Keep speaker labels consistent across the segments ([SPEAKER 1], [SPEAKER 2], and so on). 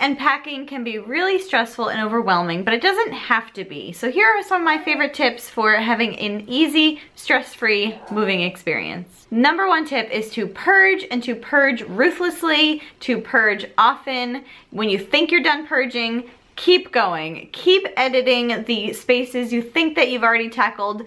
[SPEAKER 1] and packing can be really stressful and overwhelming, but it doesn't have to be. So here are some of my favorite tips for having an easy, stress-free moving experience. Number one tip is to purge and to purge ruthlessly, to purge often. When you think you're done purging, keep going. Keep editing the spaces you think that you've already tackled.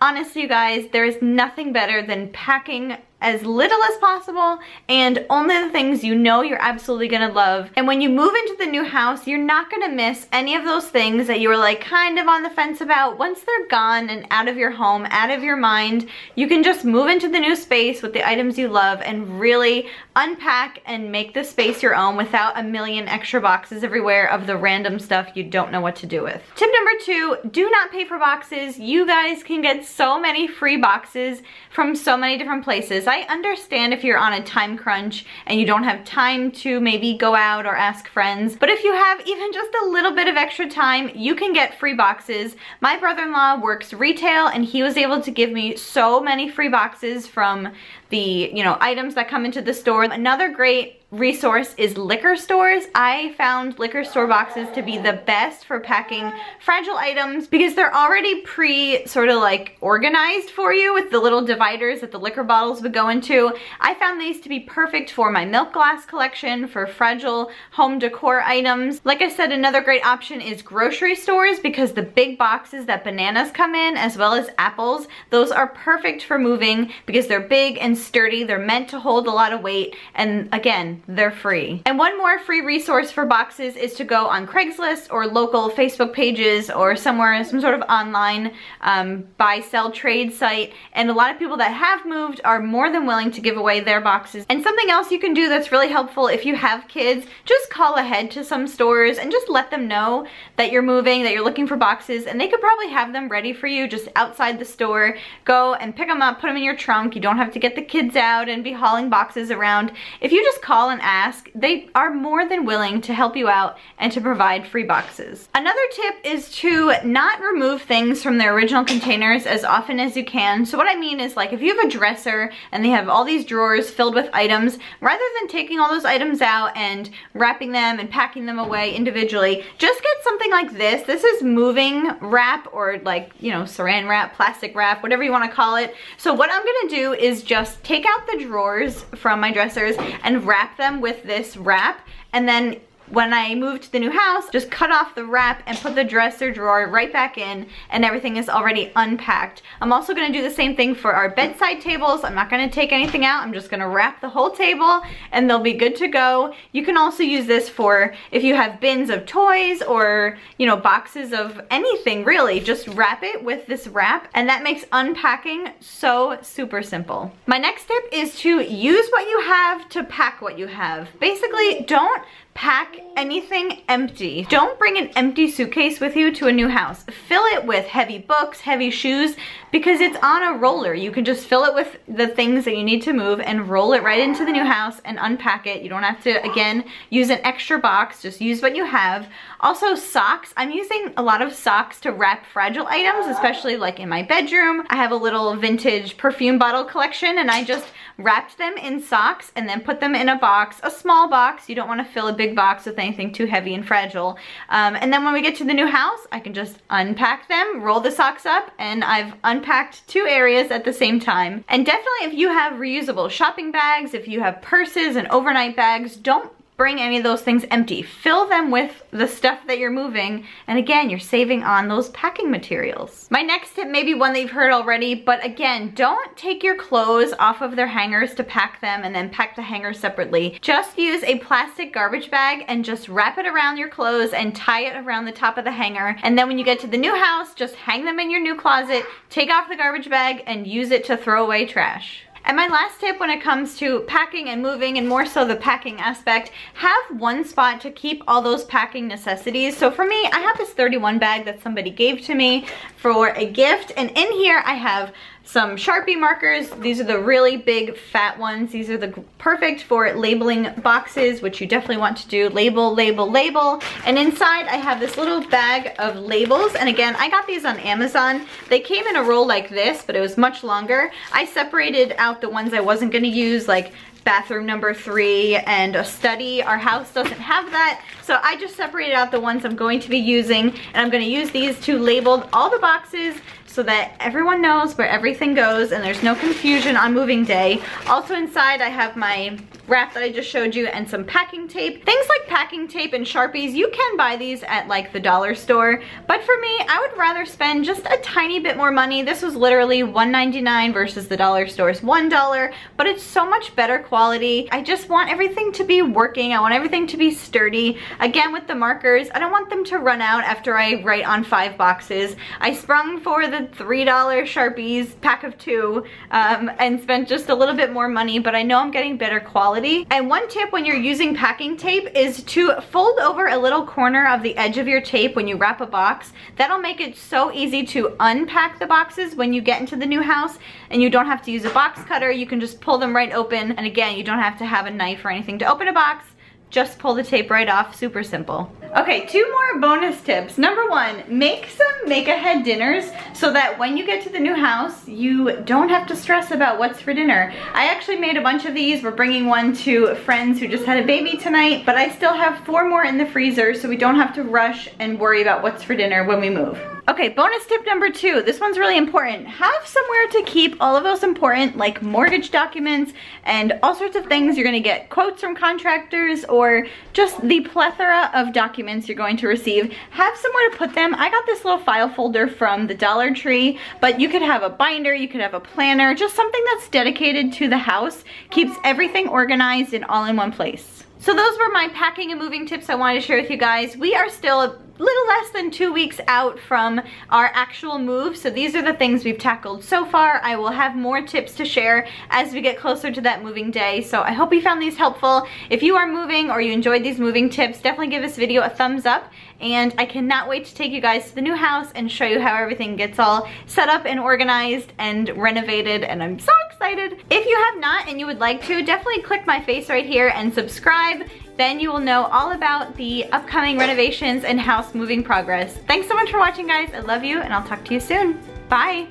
[SPEAKER 1] Honestly, you guys, there is nothing better than packing as little as possible and only the things you know you're absolutely gonna love. And when you move into the new house, you're not gonna miss any of those things that you were like kind of on the fence about. Once they're gone and out of your home, out of your mind, you can just move into the new space with the items you love and really unpack and make the space your own without a million extra boxes everywhere of the random stuff you don't know what to do with. Tip number two, do not pay for boxes. You guys can get so many free boxes from so many different places. I understand if you're on a time crunch and you don't have time to maybe go out or ask friends, but if you have even just a little bit of extra time, you can get free boxes. My brother-in-law works retail and he was able to give me so many free boxes from the, you know, items that come into the store. Another great resource is liquor stores. I found liquor store boxes to be the best for packing fragile items because they're already pre sort of like organized for you with the little dividers that the liquor bottles would go into. I found these to be perfect for my milk glass collection, for fragile home decor items. Like I said, another great option is grocery stores because the big boxes that bananas come in as well as apples, those are perfect for moving because they're big and sturdy. They're meant to hold a lot of weight and again, they're free. And one more free resource for boxes is to go on Craigslist or local Facebook pages or somewhere, some sort of online um, buy, sell, trade site. And a lot of people that have moved are more than willing to give away their boxes. And something else you can do that's really helpful if you have kids, just call ahead to some stores and just let them know that you're moving, that you're looking for boxes, and they could probably have them ready for you just outside the store. Go and pick them up, put them in your trunk. You don't have to get the kids out and be hauling boxes around. If you just call and ask, they are more than willing to help you out and to provide free boxes. Another tip is to not remove things from their original containers as often as you can. So what I mean is like if you have a dresser and they have all these drawers filled with items, rather than taking all those items out and wrapping them and packing them away individually, just get something like this. This is moving wrap or like, you know, saran wrap, plastic wrap, whatever you want to call it. So what I'm gonna do is just take out the drawers from my dressers and wrap them with this wrap and then when I moved to the new house, just cut off the wrap and put the dresser drawer right back in and everything is already unpacked. I'm also gonna do the same thing for our bedside tables. I'm not gonna take anything out. I'm just gonna wrap the whole table and they'll be good to go. You can also use this for if you have bins of toys or, you know, boxes of anything really. Just wrap it with this wrap and that makes unpacking so super simple. My next tip is to use what you have to pack what you have. Basically, don't pack anything empty. Don't bring an empty suitcase with you to a new house. Fill it with heavy books, heavy shoes, because it's on a roller. You can just fill it with the things that you need to move and roll it right into the new house and unpack it. You don't have to, again, use an extra box. Just use what you have. Also socks. I'm using a lot of socks to wrap fragile items, especially like in my bedroom. I have a little vintage perfume bottle collection and I just wrapped them in socks and then put them in a box, a small box. You don't want to fill a big box with anything too heavy and fragile. Um, and then when we get to the new house, I can just unpack them, roll the socks up, and I've unpacked two areas at the same time. And definitely if you have reusable shopping bags, if you have purses and overnight bags, don't bring any of those things empty. Fill them with the stuff that you're moving. And again, you're saving on those packing materials. My next tip may be one that you've heard already, but again, don't take your clothes off of their hangers to pack them and then pack the hangers separately. Just use a plastic garbage bag and just wrap it around your clothes and tie it around the top of the hanger. And then when you get to the new house, just hang them in your new closet, take off the garbage bag and use it to throw away trash. And my last tip when it comes to packing and moving and more so the packing aspect, have one spot to keep all those packing necessities. So for me, I have this 31 bag that somebody gave to me for a gift and in here I have some Sharpie markers. These are the really big fat ones. These are the perfect for labeling boxes, which you definitely want to do. Label, label, label. And inside I have this little bag of labels. And again, I got these on Amazon. They came in a roll like this, but it was much longer. I separated out the ones I wasn't gonna use, like bathroom number three and a study. Our house doesn't have that. So I just separated out the ones I'm going to be using and I'm gonna use these to label all the boxes so that everyone knows where everything goes and there's no confusion on moving day. Also inside I have my wrap that I just showed you and some packing tape. Things like packing tape and Sharpies, you can buy these at like the dollar store, but for me, I would rather spend just a tiny bit more money. This was literally $1.99 versus the dollar store's $1, but it's so much better quality. I just want everything to be working. I want everything to be sturdy. Again, with the markers, I don't want them to run out after I write on five boxes. I sprung for the $3 Sharpies pack of two um, and spent just a little bit more money, but I know I'm getting better quality. And one tip when you're using packing tape is to fold over a little corner of the edge of your tape when you wrap a box. That'll make it so easy to unpack the boxes when you get into the new house and you don't have to use a box cutter. You can just pull them right open. And again, you don't have to have a knife or anything to open a box just pull the tape right off, super simple. Okay, two more bonus tips. Number one, make some make ahead dinners so that when you get to the new house, you don't have to stress about what's for dinner. I actually made a bunch of these. We're bringing one to friends who just had a baby tonight, but I still have four more in the freezer so we don't have to rush and worry about what's for dinner when we move. Okay, bonus tip number two. This one's really important. Have somewhere to keep all of those important like mortgage documents and all sorts of things. You're gonna get quotes from contractors or just the plethora of documents you're going to receive. Have somewhere to put them. I got this little file folder from the Dollar Tree, but you could have a binder, you could have a planner, just something that's dedicated to the house. Keeps everything organized and all in one place. So those were my packing and moving tips I wanted to share with you guys. We are still little less than two weeks out from our actual move. So these are the things we've tackled so far. I will have more tips to share as we get closer to that moving day. So I hope you found these helpful. If you are moving or you enjoyed these moving tips, definitely give this video a thumbs up. And I cannot wait to take you guys to the new house and show you how everything gets all set up and organized and renovated. And I'm so excited. If you have not and you would like to, definitely click my face right here and subscribe. Then you will know all about the upcoming renovations and house moving progress. Thanks so much for watching guys. I love you and I'll talk to you soon. Bye.